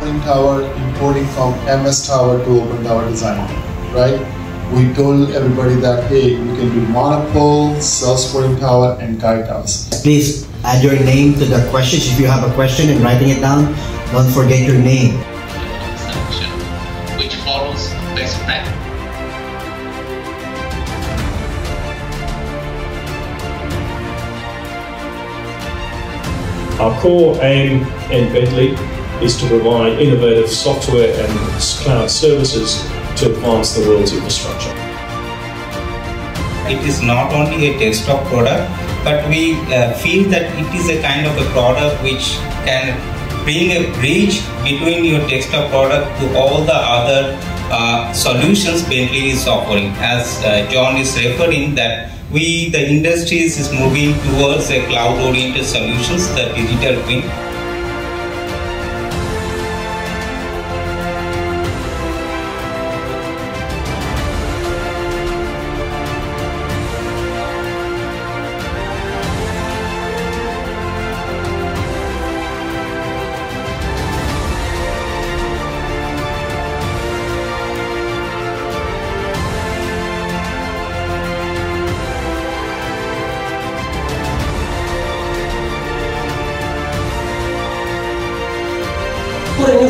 Spring Tower importing from MS Tower to Open Tower Design, right? We told everybody that hey, we can do monopole, self Spring Tower, and guidehouse. Please add your name to the questions. If you have a question and writing it down, don't forget your name. solution which follows best practice. Our core aim in Bentley is to provide innovative software and cloud services to advance the world's infrastructure. It is not only a desktop product, but we uh, feel that it is a kind of a product which can bring a bridge between your desktop product to all the other uh, solutions Bentley is offering. As uh, John is referring that we, the industry is moving towards a cloud-oriented solutions, the digital twin.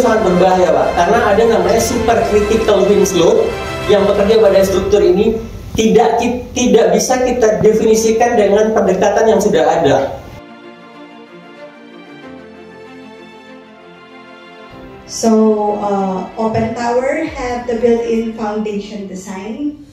Sangat berbahaya pak karena ada namanya super critical wind slope yang bekerja pada struktur ini tidak tidak bisa kita definisikan dengan pendekatan yang sudah ada. So uh, Open Tower have the built-in foundation design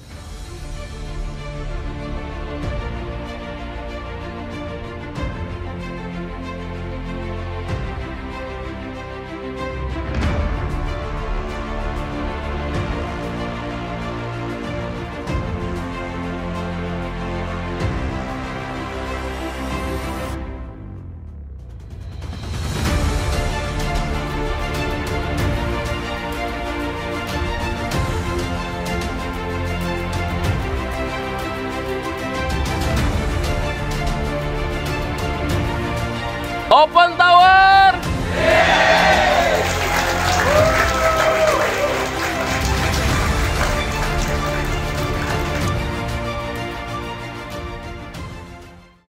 Open Tower